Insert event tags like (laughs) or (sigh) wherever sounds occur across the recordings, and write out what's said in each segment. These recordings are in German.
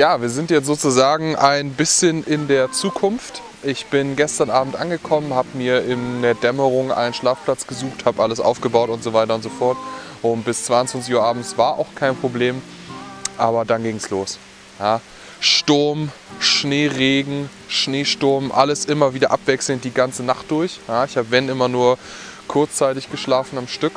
Ja, wir sind jetzt sozusagen ein bisschen in der Zukunft. Ich bin gestern Abend angekommen, habe mir in der Dämmerung einen Schlafplatz gesucht, habe alles aufgebaut und so weiter und so fort. Und bis 22 Uhr abends war auch kein Problem, aber dann ging es los. Ja, Sturm, Schneeregen, Schneesturm, alles immer wieder abwechselnd die ganze Nacht durch. Ja, ich habe, wenn, immer nur kurzzeitig geschlafen am Stück.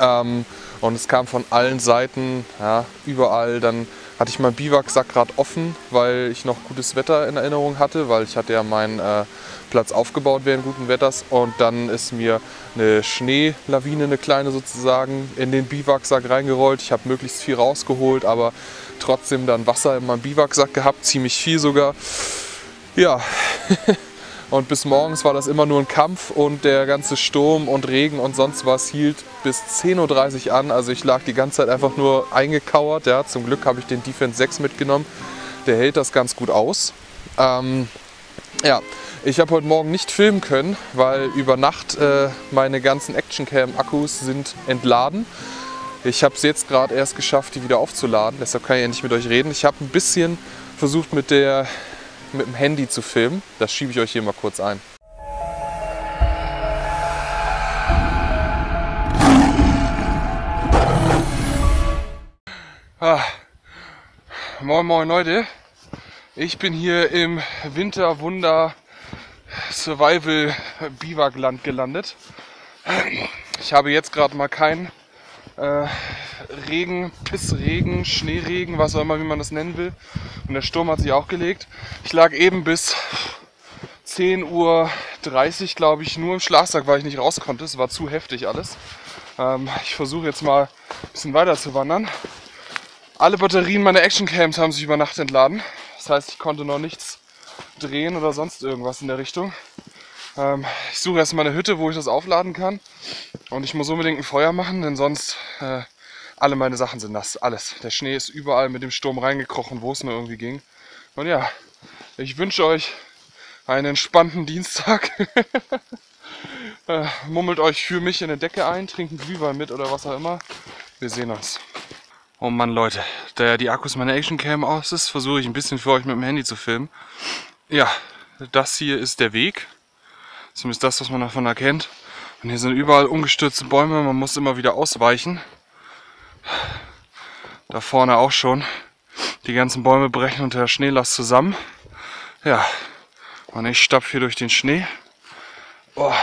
Ähm, und es kam von allen Seiten, ja, überall. Dann hatte ich meinen Biwaksack gerade offen, weil ich noch gutes Wetter in Erinnerung hatte, weil ich hatte ja meinen äh, Platz aufgebaut während guten Wetters. Und dann ist mir eine Schneelawine, eine kleine sozusagen, in den Biwaksack reingerollt. Ich habe möglichst viel rausgeholt, aber trotzdem dann Wasser in meinem Biwaksack gehabt, ziemlich viel sogar. Ja, (laughs) und bis morgens war das immer nur ein Kampf und der ganze Sturm und Regen und sonst was hielt bis 10.30 Uhr an. Also ich lag die ganze Zeit einfach nur eingekauert. Ja. Zum Glück habe ich den Defense 6 mitgenommen. Der hält das ganz gut aus. Ähm, ja, ich habe heute Morgen nicht filmen können, weil über Nacht äh, meine ganzen Actioncam-Akkus sind entladen. Ich habe es jetzt gerade erst geschafft, die wieder aufzuladen, deshalb kann ich ja nicht mit euch reden. Ich habe ein bisschen versucht mit, der, mit dem Handy zu filmen. Das schiebe ich euch hier mal kurz ein. Ah. Moin moin Leute, ich bin hier im Winterwunder Survival Biwakland gelandet. Ich habe jetzt gerade mal keinen äh, Regen, Pissregen, Schneeregen, was auch immer, wie man das nennen will. Und der Sturm hat sich auch gelegt. Ich lag eben bis 10.30 Uhr, glaube ich, nur im Schlafsack, weil ich nicht raus konnte. Es war zu heftig alles. Ähm, ich versuche jetzt mal ein bisschen weiter zu wandern. Alle Batterien meiner Actioncams haben sich über Nacht entladen. Das heißt, ich konnte noch nichts drehen oder sonst irgendwas in der Richtung. Ähm, ich suche erstmal eine Hütte, wo ich das aufladen kann. Und ich muss unbedingt ein Feuer machen, denn sonst äh, alle meine Sachen sind nass. Alles. Der Schnee ist überall mit dem Sturm reingekrochen, wo es nur irgendwie ging. Und ja, ich wünsche euch einen entspannten Dienstag. (laughs) äh, mummelt euch für mich in eine Decke ein, trinkt einen Glühwein mit oder was auch immer. Wir sehen uns. Oh Mann, Leute, da ja die Akkus meiner Actioncam aus ist, versuche ich ein bisschen für euch mit dem Handy zu filmen. Ja, das hier ist der Weg. Zumindest das, was man davon erkennt. Und hier sind überall umgestürzte Bäume, man muss immer wieder ausweichen. Da vorne auch schon. Die ganzen Bäume brechen unter der Schneelast zusammen. Ja, und ich stapfe hier durch den Schnee. Oh,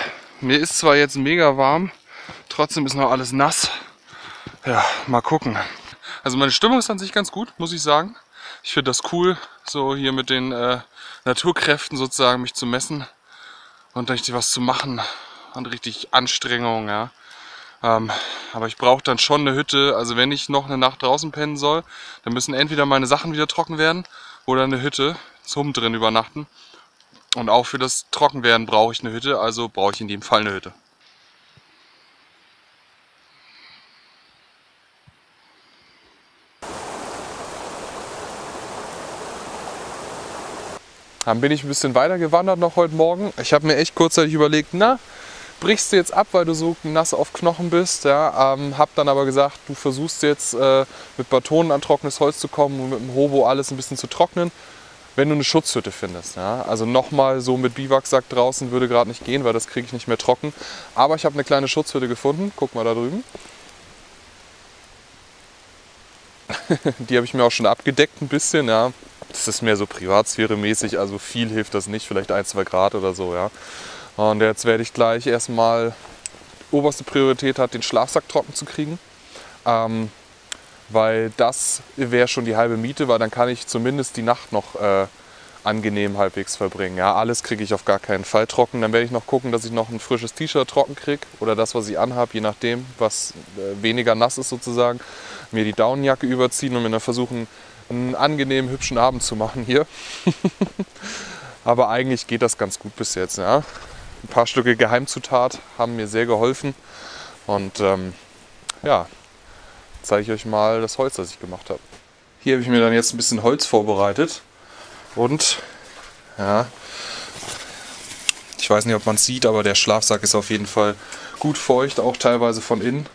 mir ist zwar jetzt mega warm, trotzdem ist noch alles nass. Ja, mal gucken. Also meine Stimmung ist an sich ganz gut, muss ich sagen. Ich finde das cool, so hier mit den äh, Naturkräften sozusagen mich zu messen und richtig was zu machen und richtig Anstrengung, ja. Ähm, aber ich brauche dann schon eine Hütte, also wenn ich noch eine Nacht draußen pennen soll, dann müssen entweder meine Sachen wieder trocken werden oder eine Hütte zum drin übernachten. Und auch für das Trockenwerden brauche ich eine Hütte, also brauche ich in dem Fall eine Hütte. Dann bin ich ein bisschen weiter gewandert noch heute Morgen. Ich habe mir echt kurzzeitig überlegt, na, brichst du jetzt ab, weil du so nass auf Knochen bist. Ja, ähm, hab dann aber gesagt, du versuchst jetzt äh, mit Batonen an trockenes Holz zu kommen und mit dem Hobo alles ein bisschen zu trocknen, wenn du eine Schutzhütte findest. Ja. Also nochmal so mit Biwaksack draußen würde gerade nicht gehen, weil das kriege ich nicht mehr trocken. Aber ich habe eine kleine Schutzhütte gefunden. Guck mal da drüben. (laughs) Die habe ich mir auch schon abgedeckt ein bisschen. Ja. Das ist mehr so Privatsphäre-mäßig, also viel hilft das nicht, vielleicht ein, zwei Grad oder so. Ja. Und jetzt werde ich gleich erstmal, oberste Priorität hat, den Schlafsack trocken zu kriegen. Ähm, weil das wäre schon die halbe Miete, weil dann kann ich zumindest die Nacht noch äh, angenehm halbwegs verbringen. Ja, alles kriege ich auf gar keinen Fall trocken. Dann werde ich noch gucken, dass ich noch ein frisches T-Shirt trocken kriege oder das, was ich anhabe, je nachdem, was äh, weniger nass ist sozusagen. Mir die Daunenjacke überziehen und mir dann versuchen, einen angenehmen, hübschen Abend zu machen hier. (laughs) Aber eigentlich geht das ganz gut bis jetzt. Ja. Ein paar Stücke Geheimzutat haben mir sehr geholfen. Und ähm, ja, zeige ich euch mal das Holz, das ich gemacht habe. Hier habe ich mir dann jetzt ein bisschen Holz vorbereitet. Und ja, ich weiß nicht, ob man es sieht, aber der Schlafsack ist auf jeden Fall gut feucht, auch teilweise von innen.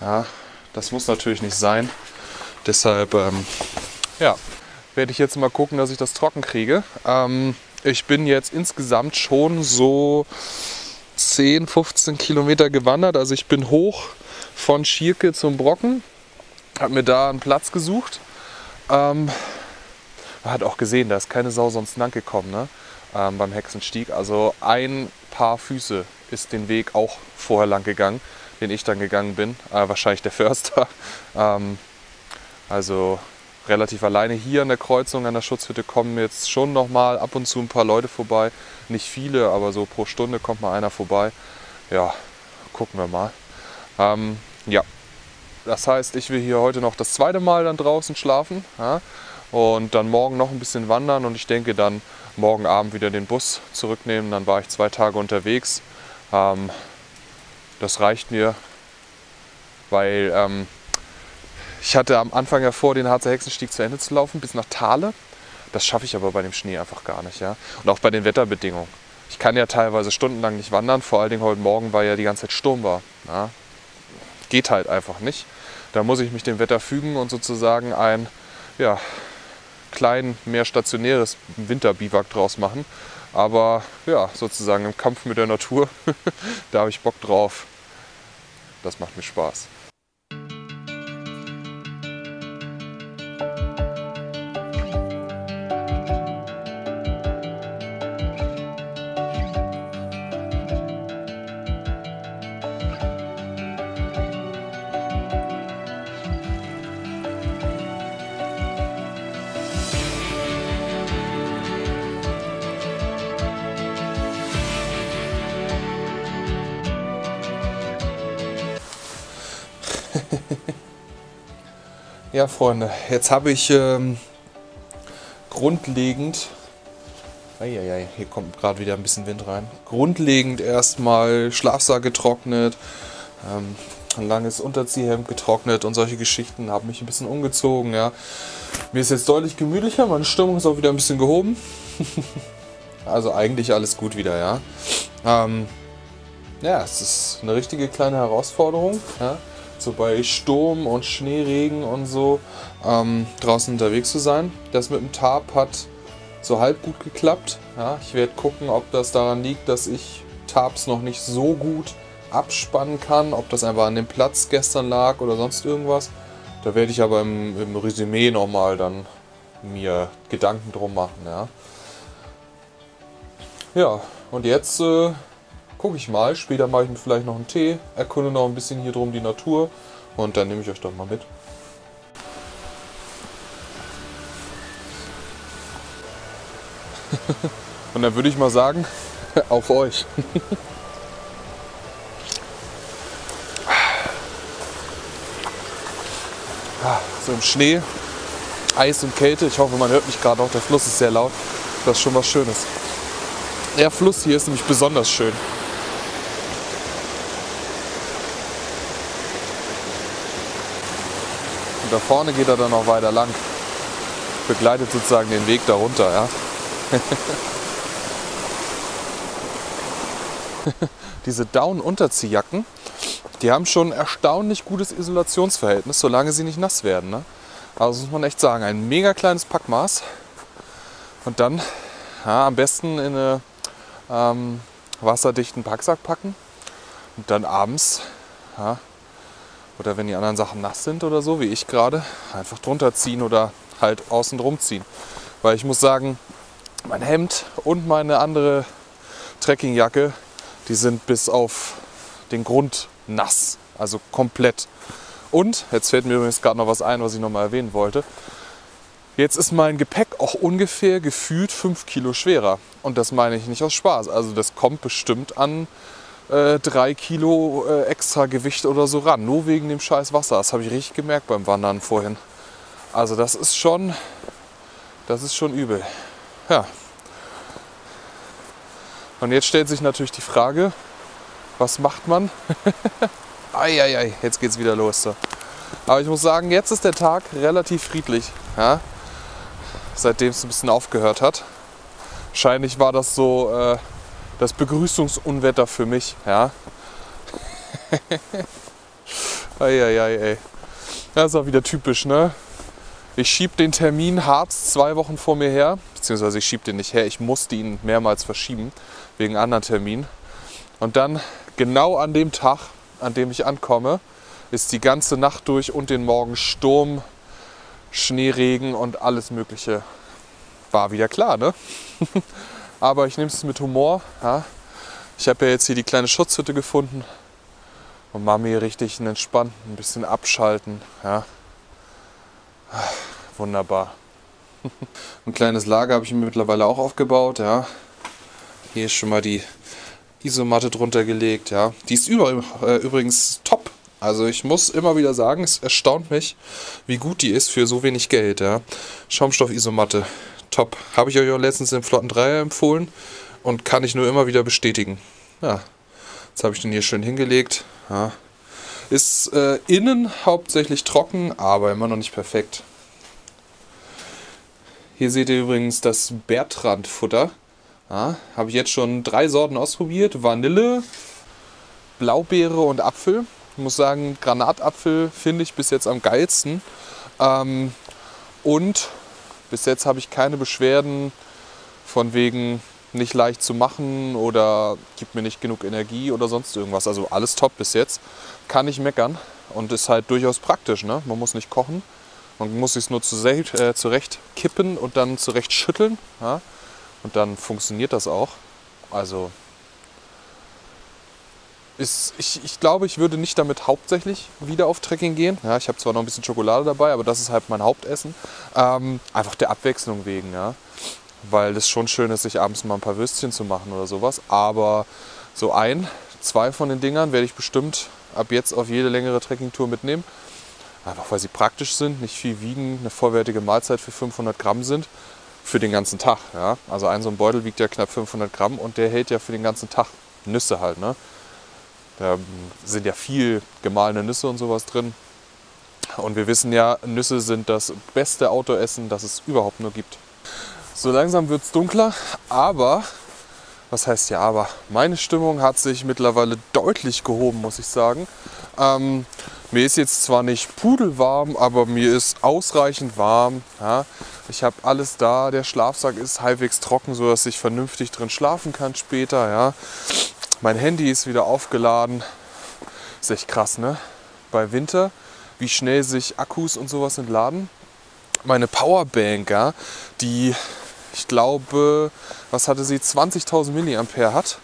Ja, das muss natürlich nicht sein. Deshalb ähm, ja, werde ich jetzt mal gucken, dass ich das trocken kriege. Ähm, ich bin jetzt insgesamt schon so 10, 15 Kilometer gewandert. Also ich bin hoch von Schierke zum Brocken, habe mir da einen Platz gesucht. Ähm, man hat auch gesehen, da ist keine Sau sonst lang gekommen ne? Ähm, beim Hexenstieg. Also ein paar Füße ist den Weg auch vorher lang gegangen, den ich dann gegangen bin. Äh, wahrscheinlich der Förster. (laughs) Ähm, also relativ alleine hier an der Kreuzung, an der Schutzhütte kommen jetzt schon noch mal ab und zu ein paar Leute vorbei. Nicht viele, aber so pro Stunde kommt mal einer vorbei. Ja, gucken wir mal. Ähm, ja, das heißt, ich will hier heute noch das zweite Mal dann draußen schlafen ja, und dann morgen noch ein bisschen wandern und ich denke dann morgen Abend wieder den Bus zurücknehmen. Dann war ich zwei Tage unterwegs. Ähm, das reicht mir, weil ähm, ich hatte am Anfang ja vor, den Harzer Hexenstieg zu Ende zu laufen, bis nach Thale. Das schaffe ich aber bei dem Schnee einfach gar nicht. Ja? Und auch bei den Wetterbedingungen. Ich kann ja teilweise stundenlang nicht wandern, vor allen Dingen heute Morgen, weil ja die ganze Zeit Sturm war. Ja? Geht halt einfach nicht. Da muss ich mich dem Wetter fügen und sozusagen ein ja, klein, mehr stationäres Winterbiwak draus machen. Aber ja, sozusagen im Kampf mit der Natur, (laughs) da habe ich Bock drauf. Das macht mir Spaß. (laughs) Ja, Freunde, jetzt habe ich ähm, grundlegend, eieiei, hier kommt gerade wieder ein bisschen Wind rein, grundlegend erstmal Schlafsack getrocknet, ähm, ein langes Unterziehhemd getrocknet und solche Geschichten, habe mich ein bisschen umgezogen, ja. Mir ist jetzt deutlich gemütlicher, meine Stimmung ist auch wieder ein bisschen gehoben. (laughs) also eigentlich alles gut wieder, ja. Ähm, ja, es ist eine richtige kleine Herausforderung, ja so bei Sturm und Schneeregen und so ähm, draußen unterwegs zu sein. Das mit dem Tarp hat so halb gut geklappt. Ja, ich werde gucken, ob das daran liegt, dass ich Tarps noch nicht so gut abspannen kann, ob das einfach an dem Platz gestern lag oder sonst irgendwas. Da werde ich aber im, im Resümee nochmal dann mir Gedanken drum machen. Ja, ja und jetzt äh, gucke ich mal. Später mache ich mir vielleicht noch einen Tee, erkunde noch ein bisschen hier drum die Natur und dann nehme ich euch doch mal mit. (laughs) und dann würde ich mal sagen, (laughs) auf euch. (laughs) Ah, so im Schnee, Eis und Kälte. Ich hoffe, man hört mich gerade auch. Der Fluss ist sehr laut. Das ist schon was Schönes. Der Fluss hier ist nämlich besonders schön. Und da vorne geht er dann noch weiter lang. Begleitet sozusagen den Weg darunter. Ja? (laughs) Diese Down-Unterziehjacken, die haben schon ein erstaunlich gutes Isolationsverhältnis, solange sie nicht nass werden. Ne? Also muss man echt sagen, ein mega kleines Packmaß. Und dann ja, am besten in einen ähm, wasserdichten Packsack packen. Und dann abends ja, oder wenn die anderen Sachen nass sind oder so, wie ich gerade, einfach drunter ziehen oder halt außen drum ziehen. Weil ich muss sagen, mein Hemd und meine andere Trekkingjacke, die sind bis auf den Grund nass. Also komplett. Und, jetzt fällt mir übrigens gerade noch was ein, was ich noch mal erwähnen wollte. Jetzt ist mein Gepäck auch ungefähr gefühlt 5 Kilo schwerer. Und das meine ich nicht aus Spaß. Also das kommt bestimmt an äh, drei Kilo äh, extra Gewicht oder so ran. Nur wegen dem scheiß Wasser. Das habe ich richtig gemerkt beim Wandern vorhin. Also das ist schon, das ist schon übel. Ja. Und jetzt stellt sich natürlich die Frage, was macht man? (laughs) Eieiei, jetzt geht es wieder los. So. Aber ich muss sagen, jetzt ist der Tag relativ friedlich. Ja? Seitdem es ein bisschen aufgehört hat. Wahrscheinlich war das so äh, das Begrüßungsunwetter für mich. Ja. (laughs) Eieiei, ey. Das ist auch wieder typisch, ne? Ich schiebe den Termin Harz zwei Wochen vor mir her, beziehungsweise ich schiebe den nicht her, ich musste ihn mehrmals verschieben wegen anderen Terminen. Und dann genau an dem Tag, an dem ich ankomme, ist die ganze Nacht durch und den Morgen Sturm, Schneeregen und alles Mögliche. War wieder klar, ne? (laughs) Aber ich nehme es mit Humor. Ja? Ich habe ja jetzt hier die kleine Schutzhütte gefunden und mache mir richtig einen entspannten, ein bisschen abschalten. Ja? Wunderbar. (laughs) Ein kleines Lager habe ich mir mittlerweile auch aufgebaut. Ja? Hier ist schon mal die Isomatte drunter gelegt. Ja? Die ist über, äh, übrigens top. Also ich muss immer wieder sagen, es erstaunt mich, wie gut die ist für so wenig Geld. Ja? Schaumstoff-Isomatte, top. Habe ich euch auch letztens im Flotten 3 empfohlen und kann ich nur immer wieder bestätigen. Ja, jetzt habe ich den hier schön hingelegt. Ja. Ist äh, innen hauptsächlich trocken, aber immer noch nicht perfekt. Hier seht ihr übrigens das Bertrand-Futter. Ja, Habe ich jetzt schon drei Sorten ausprobiert. Vanille, Blaubeere und Apfel. Ich muss sagen, Granatapfel finde ich bis jetzt am geilsten. Ähm, und bis jetzt habe ich keine Beschwerden von wegen nicht leicht zu machen oder gibt mir nicht genug Energie oder sonst irgendwas. Also alles top bis jetzt. Kann ich meckern und ist halt durchaus praktisch. Ne? Man muss nicht kochen. Man muss es nur äh, zurecht kippen und dann zurecht schütteln. Ja? Und dann funktioniert das auch. Also ist, ich, ich glaube, ich würde nicht damit hauptsächlich wieder auf Trekking gehen. Ja, ich habe zwar noch ein bisschen Schokolade dabei, aber das ist halt mein Hauptessen. Ähm, einfach der Abwechslung wegen, ja. Weil es schon schön ist, sich abends mal ein paar Würstchen zu machen oder sowas. Aber so ein, zwei von den Dingern werde ich bestimmt ab jetzt auf jede längere Trekkingtour mitnehmen. Einfach weil sie praktisch sind, nicht viel wiegen, eine vollwertige Mahlzeit für 500 Gramm sind für den ganzen Tag. Ja? Also ein so ein Beutel wiegt ja knapp 500 Gramm und der hält ja für den ganzen Tag Nüsse halt. Ne? Da sind ja viel gemahlene Nüsse und sowas drin. Und wir wissen ja, Nüsse sind das beste Autoessen, das es überhaupt nur gibt. So langsam wird es dunkler, aber, was heißt ja aber, meine Stimmung hat sich mittlerweile deutlich gehoben, muss ich sagen. Ähm, mir ist jetzt zwar nicht pudelwarm, aber mir ist ausreichend warm. Ja. Ich habe alles da, der Schlafsack ist halbwegs trocken, sodass ich vernünftig drin schlafen kann später. Ja. Mein Handy ist wieder aufgeladen. Ist echt krass, ne? Bei Winter, wie schnell sich Akkus und sowas entladen. Meine Powerbank, ja, die, ich glaube, was hatte sie, 20.000 Milliampere hat.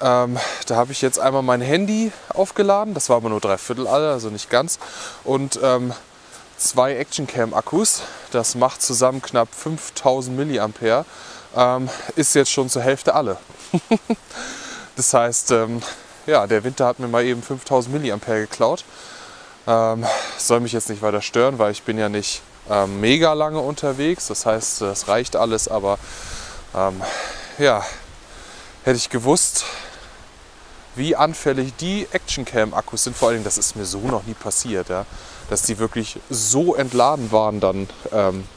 Ähm, da habe ich jetzt einmal mein Handy aufgeladen, das war aber nur drei Viertel alle, also nicht ganz. Und ähm, zwei Actioncam-Akkus, das macht zusammen knapp 5000 Milliampere, ähm, ist jetzt schon zur Hälfte alle. (laughs) Das heißt, ähm, ja, der Winter hat mir mal eben 5000 Milliampere geklaut. Ähm, soll mich jetzt nicht weiter stören, weil ich bin ja nicht ähm, mega lange unterwegs. Das heißt, das reicht alles, aber ähm, ja, hätte ich gewusst, wie anfällig die Actioncam-Akkus sind, vor allem, das ist mir so noch nie passiert, ja, dass die wirklich so entladen waren dann ähm,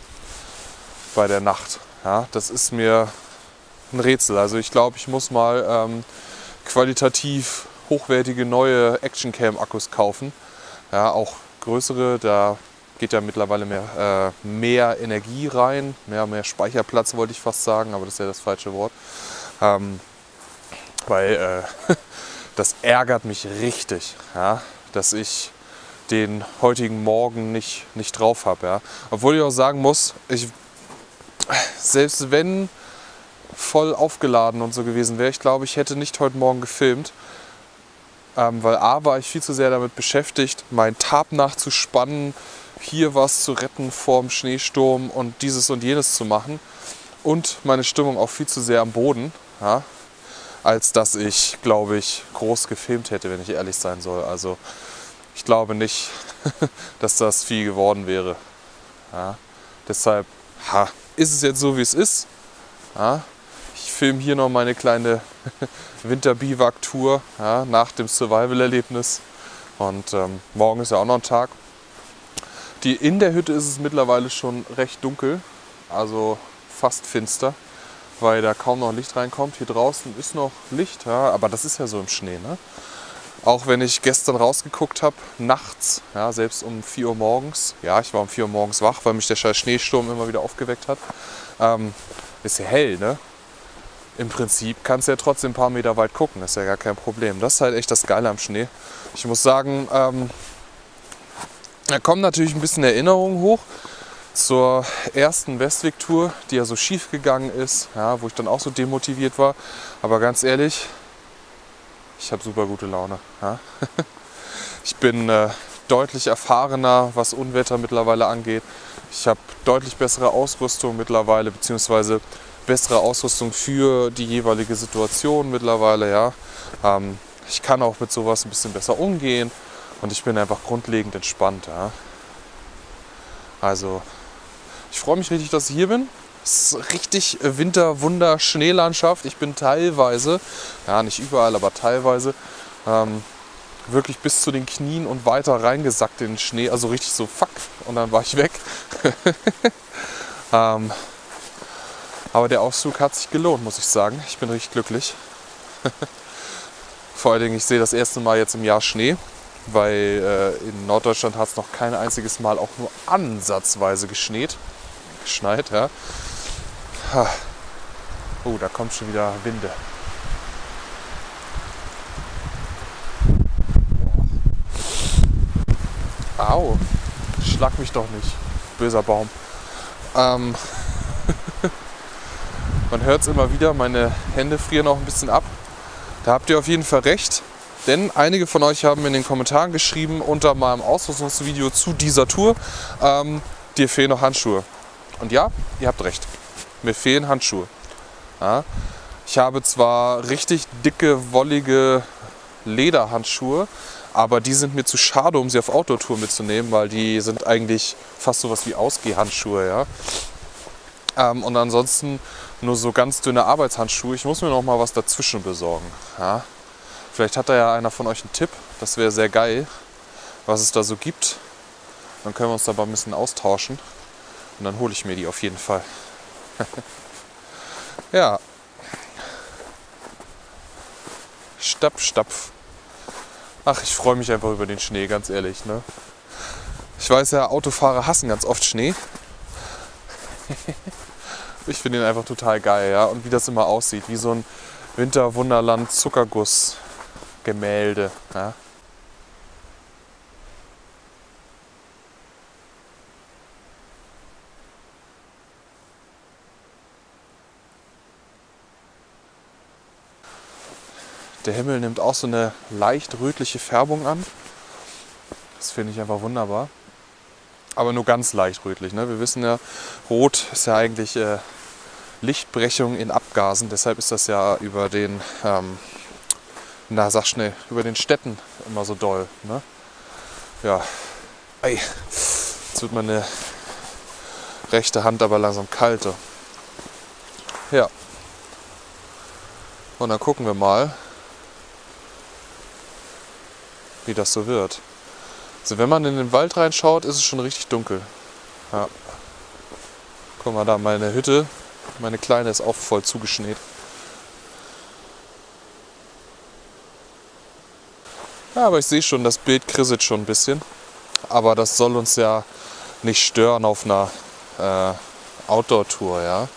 bei der Nacht. Ja, das ist mir ein Rätsel. Also ich glaube, ich muss mal ähm, qualitativ hochwertige neue Actioncam-Akkus kaufen. Ja, auch größere, da geht ja mittlerweile mehr, äh, mehr Energie rein, mehr, mehr Speicherplatz wollte ich fast sagen, aber das ist ja das falsche Wort. Ähm, weil äh, (laughs) das ärgert mich richtig, ja, dass ich den heutigen Morgen nicht, nicht drauf habe. Ja. Obwohl ich auch sagen muss, ich, selbst wenn voll aufgeladen und so gewesen wäre. Ich glaube, ich hätte nicht heute Morgen gefilmt, ähm, weil A war ich viel zu sehr damit beschäftigt, mein Tab nachzuspannen, hier was zu retten vorm Schneesturm und dieses und jenes zu machen und meine Stimmung auch viel zu sehr am Boden, ja, als dass ich, glaube ich, groß gefilmt hätte, wenn ich ehrlich sein soll. Also ich glaube nicht, (laughs) dass das viel geworden wäre. Ja. Deshalb ha, ist es jetzt so, wie es ist. Ja filme hier noch meine kleine (laughs) Winter-Biwak-Tour ja, nach dem Survival-Erlebnis. Und ähm, morgen ist ja auch noch ein Tag. Die, in der Hütte ist es mittlerweile schon recht dunkel, also fast finster, weil da kaum noch Licht reinkommt. Hier draußen ist noch Licht, ja, aber das ist ja so im Schnee. Ne? Auch wenn ich gestern rausgeguckt habe, nachts, ja, selbst um 4 Uhr morgens, ja, ich war um 4 Uhr morgens wach, weil mich der scheiß Schneesturm immer wieder aufgeweckt hat, ähm, ist ja hell, ne? Im Prinzip kannst du ja trotzdem ein paar Meter weit gucken, ist ja gar kein Problem. Das ist halt echt das Geile am Schnee. Ich muss sagen, ähm, da kommen natürlich ein bisschen Erinnerungen hoch zur ersten Westweg-Tour, die ja so schief gegangen ist, ja, wo ich dann auch so demotiviert war. Aber ganz ehrlich, ich habe super gute Laune. Ja. (laughs) Ich bin äh, deutlich erfahrener, was Unwetter mittlerweile angeht. Ich habe deutlich bessere Ausrüstung mittlerweile, beziehungsweise bessere Ausrüstung für die jeweilige Situation mittlerweile. Ja. Ähm, ich kann auch mit sowas ein bisschen besser umgehen und ich bin einfach grundlegend entspannt. Ja. Also ich freue mich richtig, dass ich hier bin. Es ist richtig Winter-Wunder-Schneelandschaft. Ich bin teilweise, ja nicht überall, aber teilweise ähm, wirklich bis zu den Knien und weiter reingesackt in den Schnee. Also richtig so fuck und dann war ich weg. (laughs) ähm, aber der Ausflug hat sich gelohnt, muss ich sagen. Ich bin richtig glücklich. (laughs) Vor allen Dingen, ich sehe das erste Mal jetzt im Jahr Schnee, weil äh, in Norddeutschland hat es noch kein einziges Mal auch nur ansatzweise geschneit geschneit. Ja. Oh, da kommt schon wieder Winde. Au, schlag mich doch nicht, böser Baum. Ähm, (laughs) man hört es immer wieder, meine Hände frieren auch ein bisschen ab. Da habt ihr auf jeden Fall recht, denn einige von euch haben in den Kommentaren geschrieben unter meinem Ausrüstungsvideo zu dieser Tour, ähm, dir fehlen noch Handschuhe. Und ja, ihr habt recht. Mir fehlen Handschuhe. Ja, ich habe zwar richtig dicke, wollige Lederhandschuhe, aber die sind mir zu schade, um sie auf Outdoor-Tour mitzunehmen, weil die sind eigentlich fast sowas wie Ausgehhandschuhe. Ja? Ähm, und ansonsten nur so ganz dünne Arbeitshandschuhe. Ich muss mir noch mal was dazwischen besorgen. Ja? Vielleicht hat da ja einer von euch einen Tipp. Das wäre sehr geil, was es da so gibt. Dann können wir uns da mal ein bisschen austauschen. Und dann hole ich mir die auf jeden Fall. (laughs) ja. Stapp, stapf. Ach, ich freue mich einfach über den Schnee, ganz ehrlich. Ne? Ich weiß ja, Autofahrer hassen ganz oft Schnee. (laughs) ich finde ihn einfach total geil, ja. Und wie das immer aussieht, wie so ein Winterwunderland Zuckerguss Gemälde. Ja? Der Himmel nimmt auch so eine leicht rötliche Färbung an. Das finde ich einfach wunderbar. Aber nur ganz leicht rötlich. Ne? Wir wissen ja, Rot ist ja eigentlich äh, Lichtbrechung in Abgasen. Deshalb ist das ja über den, ähm, na sag schnell, über den Städten immer so doll. Ne? Ja, Ei. jetzt wird meine rechte Hand aber langsam kalt. Ja. Und dann gucken wir mal, wie das so wird. Also wenn man in den Wald reinschaut, ist es schon richtig dunkel. Ja. Guck mal da, meine Hütte, meine kleine ist auch voll zugeschneit. Ja, aber ich sehe schon, das Bild krisselt schon ein bisschen. Aber das soll uns ja nicht stören auf einer äh, Outdoor-Tour, ja.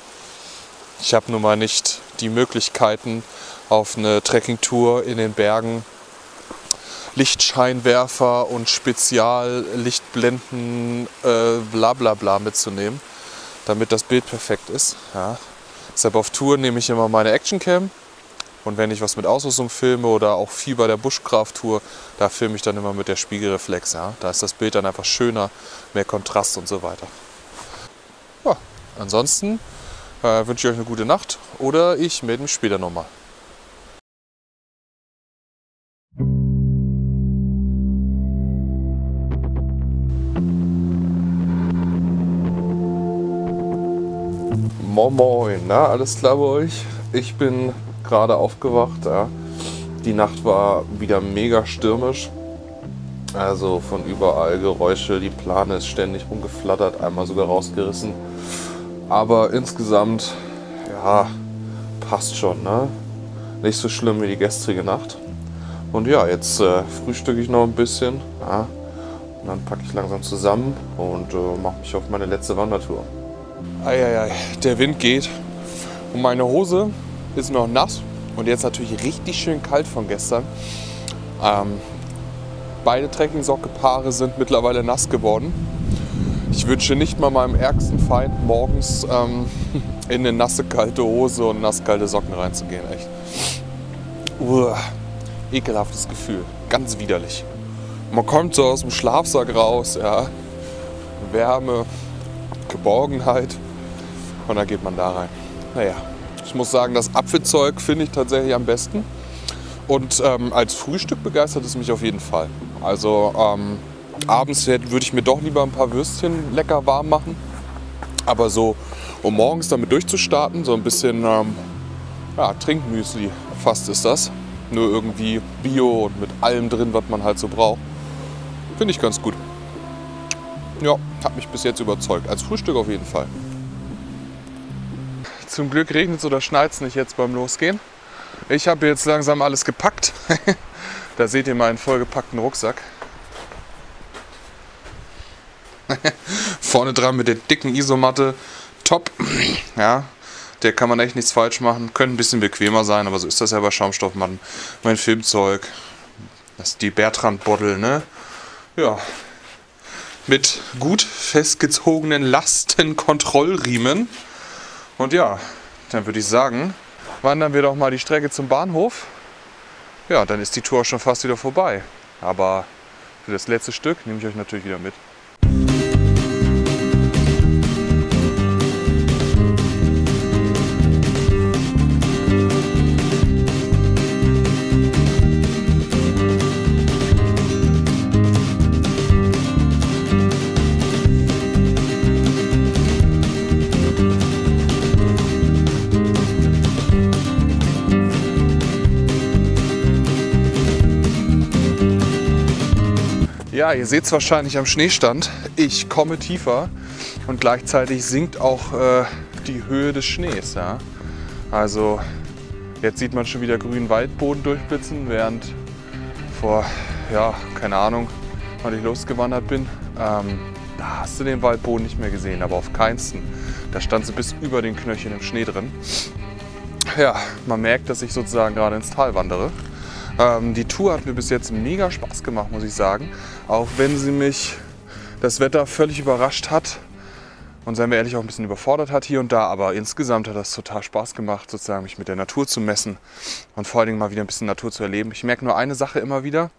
Ich habe nun mal nicht die Möglichkeiten, auf eine Trekkingtour in den Bergen Lichtscheinwerfer und Speziallichtblenden, äh, bla bla bla mitzunehmen, damit das Bild perfekt ist. Ja. Deshalb auf Tour nehme ich immer meine Actioncam und wenn ich was mit Ausrüstung filme oder auch viel bei der Bushcraft-Tour, da filme ich dann immer mit der Spiegelreflex. Ja. Da ist das Bild dann einfach schöner, mehr Kontrast und so weiter. Ja, ansonsten äh, wünsche ich euch eine gute Nacht oder ich melde mich später nochmal. Moin Moin, na, alles klar bei euch? Ich bin gerade aufgewacht. Ja. Die Nacht war wieder mega stürmisch. Also von überall Geräusche, die Plane ist ständig rumgeflattert, einmal sogar rausgerissen. Aber insgesamt, ja, passt schon, ne? Nicht so schlimm wie die gestrige Nacht. Und ja, jetzt äh, frühstücke ich noch ein bisschen. Ja. Und dann packe ich langsam zusammen und äh, mache mich auf meine letzte Wandertour. Eieiei, der Wind geht und meine Hose ist noch nass und jetzt natürlich richtig schön kalt von gestern. Ähm, beide Trekking-Socke-Paare sind mittlerweile nass geworden. Ich wünsche nicht mal meinem ärgsten Feind morgens ähm, (laughs) in eine nasse kalte Hose und nasskalte Socken reinzugehen. Echt. Uah ekelhaftes Gefühl. Ganz widerlich. Man kommt so aus dem Schlafsack raus, ja. Wärme, Geborgenheit und dann geht man da rein. Naja, ich muss sagen, das Apfelzeug finde ich tatsächlich am besten. Und ähm, als Frühstück begeistert es mich auf jeden Fall. Also ähm, abends würde ich mir doch lieber ein paar Würstchen lecker warm machen. Aber so, um morgens damit durchzustarten, so ein bisschen ähm, ja, Trinkmüsli fast ist das nur irgendwie bio und mit allem drin, was man halt so braucht. Finde ich ganz gut. Ja, hat mich bis jetzt überzeugt. Als Frühstück auf jeden Fall. Zum Glück regnet es oder schneit es nicht jetzt beim Losgehen. Ich habe jetzt langsam alles gepackt. (laughs) da seht ihr meinen vollgepackten Rucksack. (laughs) Vorne dran mit der dicken Isomatte. Top. (clears throat) Ja, der kann man echt nichts falsch machen. Könnte ein bisschen bequemer sein, aber so ist das ja bei Schaumstoffmatten. Mein Filmzeug, das ist die Bertrand-Bottle, ne? Ja. Mit gut festgezogenen Lastenkontrollriemen. Und ja, dann würde ich sagen, wandern wir doch mal die Strecke zum Bahnhof. Ja, dann ist die Tour schon fast wieder vorbei. Aber für das letzte Stück nehme ich euch natürlich wieder mit. Ja, ihr seht es wahrscheinlich am Schneestand. Ich komme tiefer und gleichzeitig sinkt auch äh, die Höhe des Schnees. Ja? Also jetzt sieht man schon wieder grünen Waldboden durchblitzen, während vor, ja, keine Ahnung, wann ich losgewandert bin, ähm, da hast du den Waldboden nicht mehr gesehen, aber auf keinsten. Da stand sie bis über den Knöcheln im Schnee drin. Ja, man merkt, dass ich sozusagen gerade ins Tal wandere. Ähm, die Tour hat mir bis jetzt mega Spaß gemacht, muss ich sagen. Auch wenn sie mich das Wetter völlig überrascht hat und seien wir ehrlich auch ein bisschen überfordert hat hier und da, aber insgesamt hat das total Spaß gemacht, sozusagen mich mit der Natur zu messen und vor allen Dingen mal wieder ein bisschen Natur zu erleben. Ich merke nur eine Sache immer wieder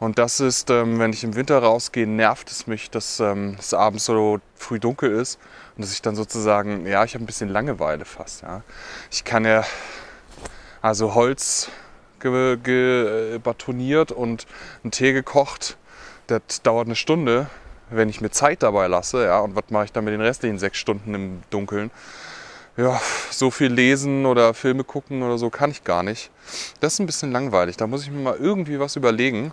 und das ist, ähm, wenn ich im Winter rausgehe, nervt es mich, dass ähm, es abends so früh dunkel ist und dass ich dann sozusagen, ja, ich habe ein bisschen Langeweile fast. Ja. Ich kann ja, also Holz gebatoniert und einen Tee gekocht. Das dauert eine Stunde, wenn ich mir Zeit dabei lasse. Ja, und was mache ich dann mit den restlichen sechs Stunden im Dunkeln? Ja, so viel lesen oder Filme gucken oder so kann ich gar nicht. Das ist ein bisschen langweilig. Da muss ich mir mal irgendwie was überlegen.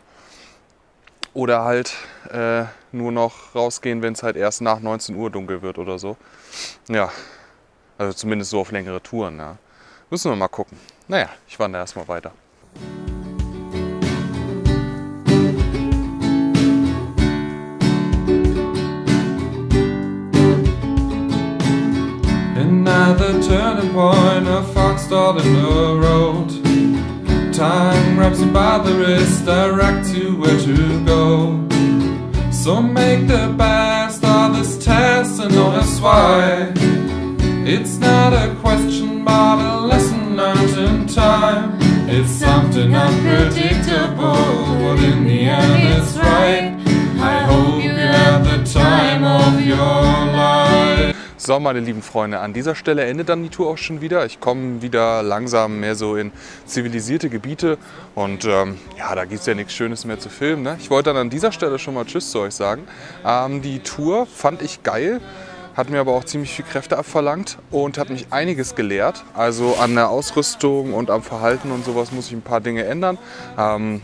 Oder halt äh, nur noch rausgehen, wenn es halt erst nach 19 Uhr dunkel wird oder so. Ja, also zumindest so auf längere Touren. Ja. Müssen wir mal gucken. Naja, ich wandere erstmal weiter. A fox stalled in the road. Time wraps you by the wrist, direct you where to go. So make the best of this test and notice why. It's not a question, but a lesson learned in time. It's something unpredictable, but in the end it's right. So, meine lieben Freunde, an dieser Stelle endet dann die Tour auch schon wieder. Ich komme wieder langsam mehr so in zivilisierte Gebiete und ähm, ja, da gibt es ja nichts Schönes mehr zu filmen. Ne? Ich wollte dann an dieser Stelle schon mal Tschüss zu euch sagen. Ähm, die Tour fand ich geil hat mir aber auch ziemlich viel Kräfte abverlangt und hat mich einiges gelehrt. Also an der Ausrüstung und am Verhalten und sowas muss ich ein paar Dinge ändern. Ähm,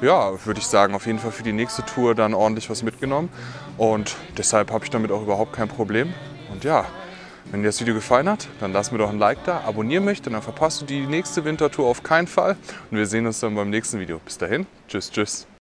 ja, würde ich sagen, auf jeden Fall für die nächste Tour dann ordentlich was mitgenommen. Und deshalb habe ich damit auch überhaupt kein Problem. Und ja, Wenn dir das Video gefallen hat, dann lass mir doch ein Like da, abonnier mich, dann verpasst du die nächste Wintertour auf keinen Fall. Und wir sehen uns dann beim nächsten Video. Bis dahin, tschüss, tschüss.